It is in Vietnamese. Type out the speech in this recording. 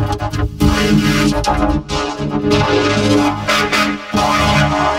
Thank you.